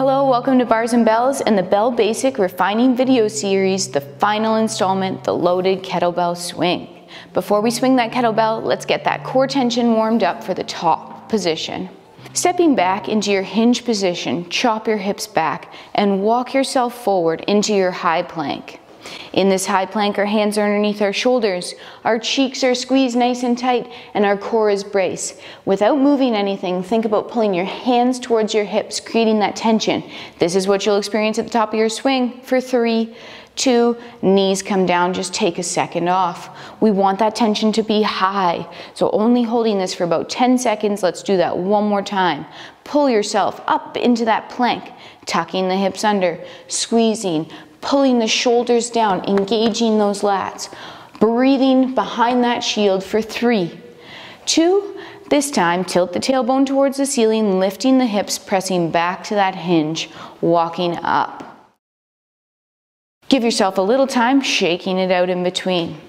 Hello, welcome to Barres and Bells and the Bell Basic Refining video series, the final installment, the loaded kettlebell swing. Before we swing that kettlebell, let's get that core tension warmed up for the top position. Stepping back into your hinge position, chop your hips back and walk yourself forward into your high plank. In this high plank, our hands are underneath our shoulders, our cheeks are squeezed nice and tight, and our core is braced. Without moving anything, think about pulling your hands towards your hips, creating that tension. This is what you'll experience at the top of your swing for three, two, knees come down, just take a second off. We want that tension to be high, so only holding this for about 10 seconds. Let's do that one more time. Pull yourself up into that plank, tucking the hips under, squeezing, pulling the shoulders down, engaging those lats. Breathing behind that shield for three, two, this time tilt the tailbone towards the ceiling, lifting the hips, pressing back to that hinge, walking up. Give yourself a little time, shaking it out in between.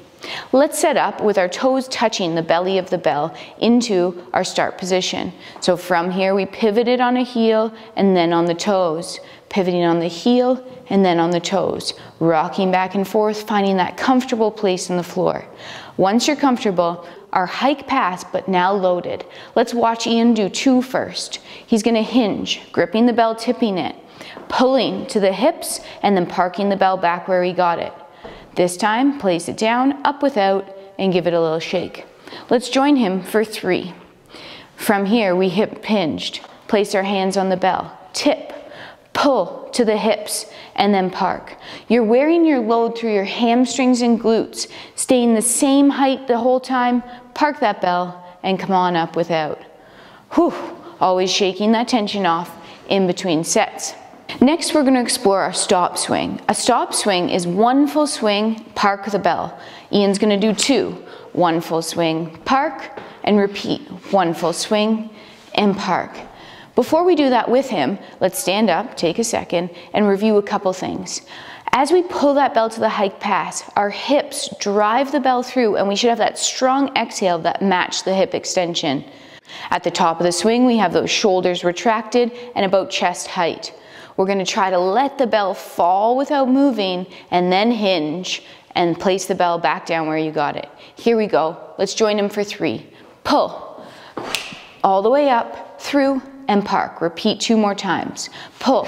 Let's set up with our toes touching the belly of the bell into our start position. So from here, we pivoted on a heel and then on the toes, pivoting on the heel and then on the toes, rocking back and forth, finding that comfortable place on the floor. Once you're comfortable, our hike pass, but now loaded. Let's watch Ian do two first. He's gonna hinge, gripping the bell, tipping it, pulling to the hips, and then parking the bell back where he got it. This time, place it down, up without, and give it a little shake. Let's join him for three. From here, we hip hinged. Place our hands on the bell. Tip, pull to the hips, and then park. You're wearing your load through your hamstrings and glutes, staying the same height the whole time. Park that bell and come on up without. Whew, always shaking that tension off in between sets. Next, we're gonna explore our stop swing. A stop swing is one full swing, park the bell. Ian's gonna do two. One full swing, park, and repeat. One full swing, and park. Before we do that with him, let's stand up, take a second, and review a couple things. As we pull that bell to the hike pass, our hips drive the bell through and we should have that strong exhale that match the hip extension. At the top of the swing, we have those shoulders retracted and about chest height. We're gonna try to let the bell fall without moving and then hinge and place the bell back down where you got it. Here we go. Let's join them for three. Pull. All the way up, through, and park. Repeat two more times. Pull.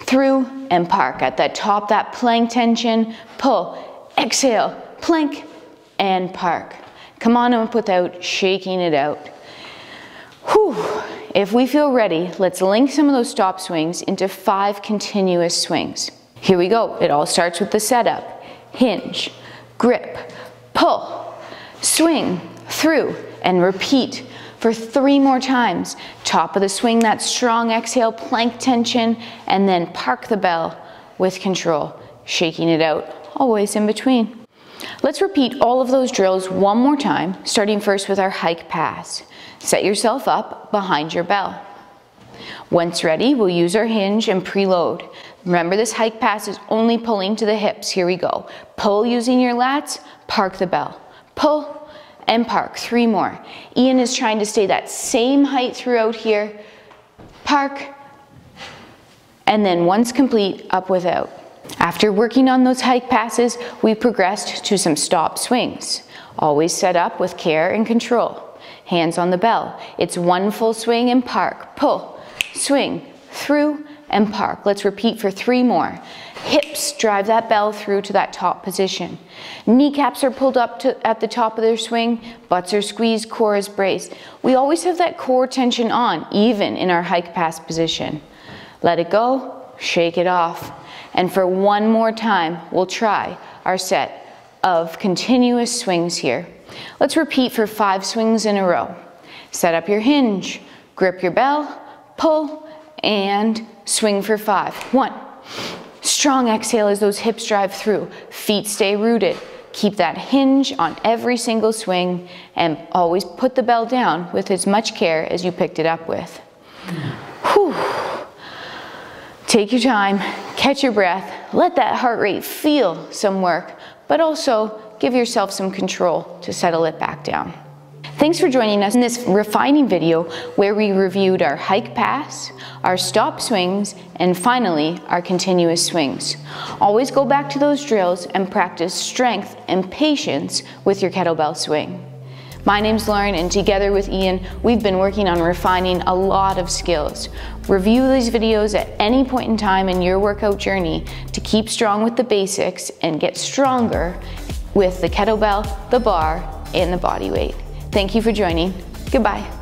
Through, and park. At that top, that plank tension. Pull. Exhale. Plank, and park. Come on up without shaking it out. Whew. If we feel ready, let's link some of those stop swings into five continuous swings. Here we go. It all starts with the setup. Hinge, grip, pull, swing, through, and repeat for three more times. Top of the swing, that strong exhale, plank tension, and then park the bell with control, shaking it out, always in between. Let's repeat all of those drills one more time, starting first with our hike pass. Set yourself up behind your bell. Once ready, we'll use our hinge and preload. Remember this hike pass is only pulling to the hips. Here we go. Pull using your lats, park the bell. Pull and park, three more. Ian is trying to stay that same height throughout here. Park, and then once complete, up without. After working on those hike passes, we progressed to some stop swings. Always set up with care and control hands on the bell. It's one full swing and park, pull, swing, through, and park. Let's repeat for three more. Hips drive that bell through to that top position. Kneecaps are pulled up to, at the top of their swing, butts are squeezed, core is braced. We always have that core tension on, even in our hike pass position. Let it go, shake it off. And for one more time, we'll try our set of continuous swings here. Let's repeat for five swings in a row. Set up your hinge, grip your bell, pull, and swing for five. One. Strong exhale as those hips drive through. Feet stay rooted. Keep that hinge on every single swing and always put the bell down with as much care as you picked it up with. Whew. Take your time, catch your breath, let that heart rate feel some work, but also give yourself some control to settle it back down. Thanks for joining us in this refining video where we reviewed our hike pass, our stop swings, and finally, our continuous swings. Always go back to those drills and practice strength and patience with your kettlebell swing. My name's Lauren and together with Ian, we've been working on refining a lot of skills. Review these videos at any point in time in your workout journey to keep strong with the basics and get stronger with the kettlebell, the barre, and the body weight. Thank you for joining. Goodbye.